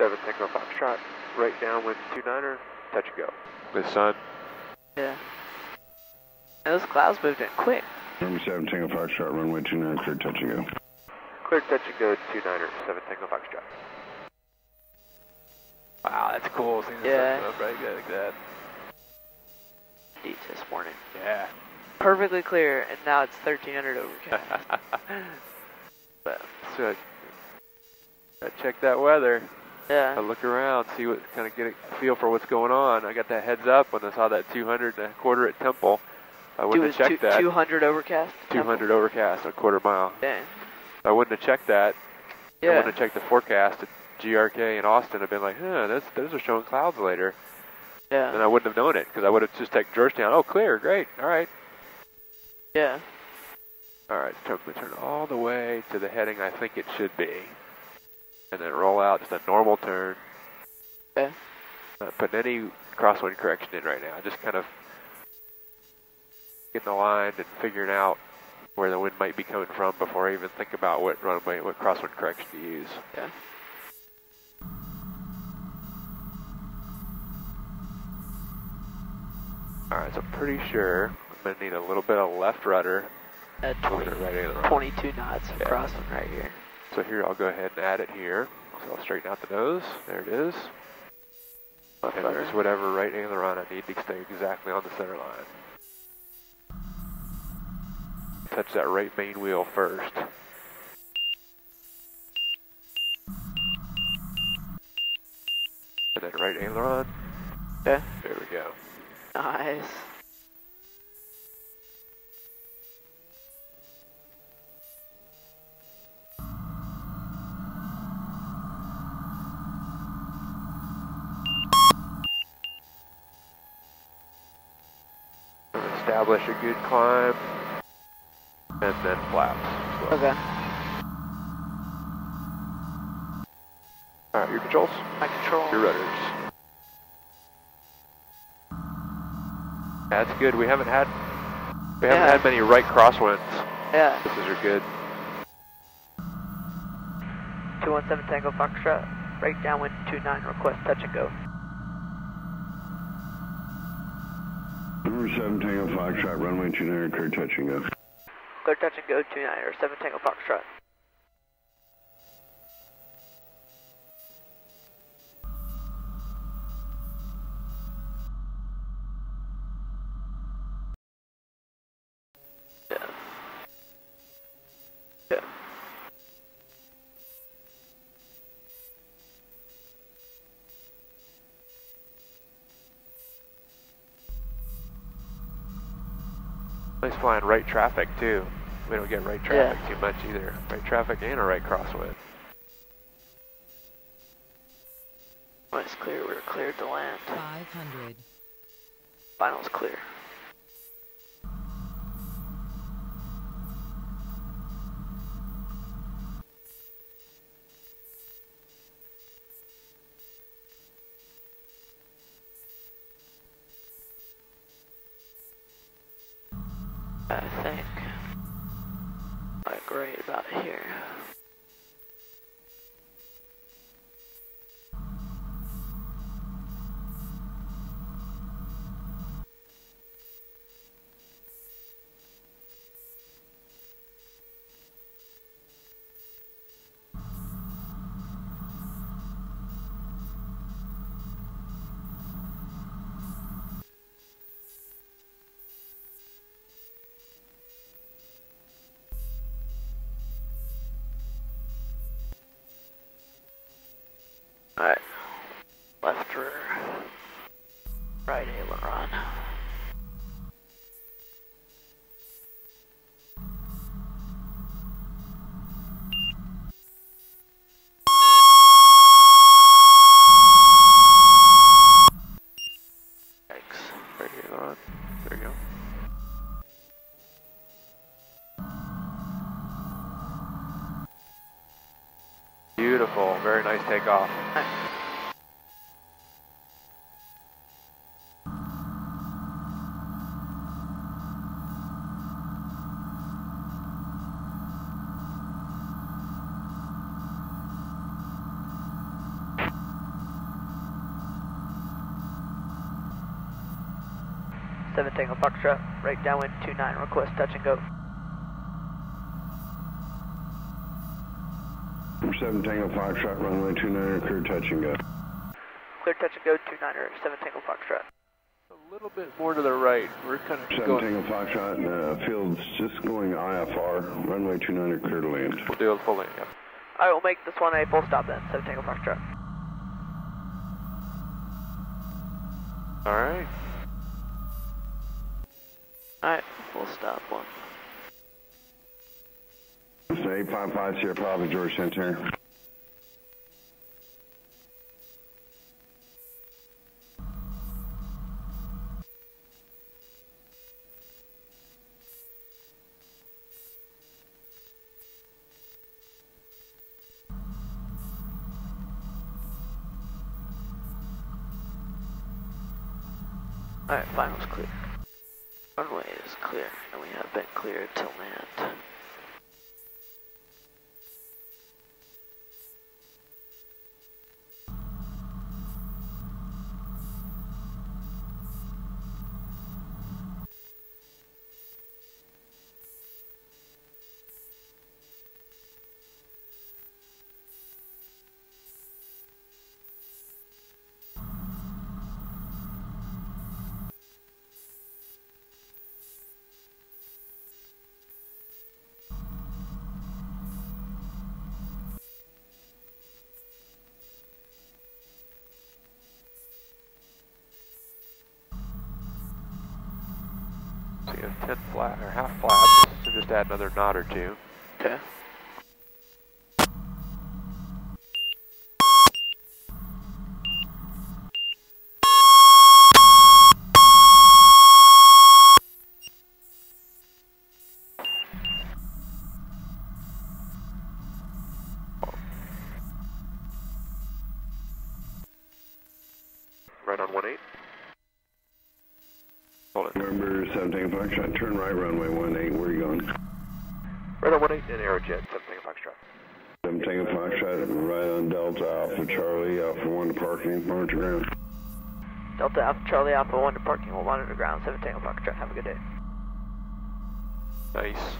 Seven Tango Foxtrot, right downwind two niner, touch and go. The sun. Yeah. And those clouds moved in quick. Number 7 Tango Foxtrot, runway 29, clear touch and go. Clear touch and go two niner, seven Tango Foxtrot. Wow, that's cool. Seeing the Yeah. sun come up right like that. Deep this morning. Yeah. Perfectly clear, and now it's 1300 overcast. but, so I, I check that weather. I look around, see what kind of get a feel for what's going on. I got that heads up when I saw that 200 and a quarter at Temple. I wouldn't have two, checked that. 200 overcast? 200 overcast, a quarter mile. Dang. I wouldn't have checked that. Yeah. I wouldn't have checked the forecast at GRK in Austin. I've been like, huh, those, those are showing clouds later. Yeah. And I wouldn't have known it because I would have just taken Georgetown. Oh, clear, great, all right. Yeah. All right, so I'm going to turn all the way to the heading I think it should be. And then roll out just a normal turn. Okay. Not putting any crosswind correction in right now. Just kind of getting aligned and figuring out where the wind might be coming from before I even think about what runway, what crosswind correction to use. Okay. All right, so I'm pretty sure I'm going to need a little bit of left rudder. At 20, right 22 knots Yeah. crossing right here. So here, I'll go ahead and add it here. So I'll straighten out the nose. There it is. And use whatever right aileron I need to stay exactly on the center line. Touch that right main wheel first. And then right aileron. Okay. There we go. Nice. Establish a good climb. And then flaps. well. Okay. Alright, your controls. My control. Your rudders. That's good. We haven't had we haven't Yeah. had many right crosswinds. Yeah. This is good. 217 Tango Foxtrot. Right downwind 29. Request touch and go. Number 7 Tango Foxtrot, runway 29, clear touch and go. Clear touch and go 29 or 7 Tango Foxtrot. Yeah. Yeah. Nice flying right traffic too. We don't get right traffic too much either. Right traffic and a right crosswind. When it's clear, we're cleared to land. 500. Final's clear. I think. Like right about here. Alright. Left rear. Right aileron. Beautiful. Very nice takeoff. 7 Tango Foxtrot, right downwind 29, request touch and go. Number 7 Tango Foxtrot, runway 29, clear touch and go. Clear touch and go 29er, 7 Tango Foxtrot. A little bit more to the right. We're kind of 7 going. Tango Foxtrot, uh, field's just going IFR, runway 29, clear to land. We'll do a full land. Yeah. I will make this one a full stop then, 7 Tango Foxtrot. All right. Alright, full stop one. It's 855 Sierra Papa, George Center. Alright, final's clear. Runway is clear, and we have been cleared to land. So 10 flat or half flaps. So just add another knot or two. Okay. Right on 18. Hold it. Number 7 Tango Foxtrot, turn right, runway 18, where are you going? Right on 18 and Aerojet, 7 Tango Foxtrot. 7 Tango Foxtrot, right on Delta Alpha Charlie, Alpha 1 to parking, monitor ground. Delta Alpha Charlie Alpha 1 to parking, we'll monitor ground, 7 Tango Foxtrot, have a good day. Nice.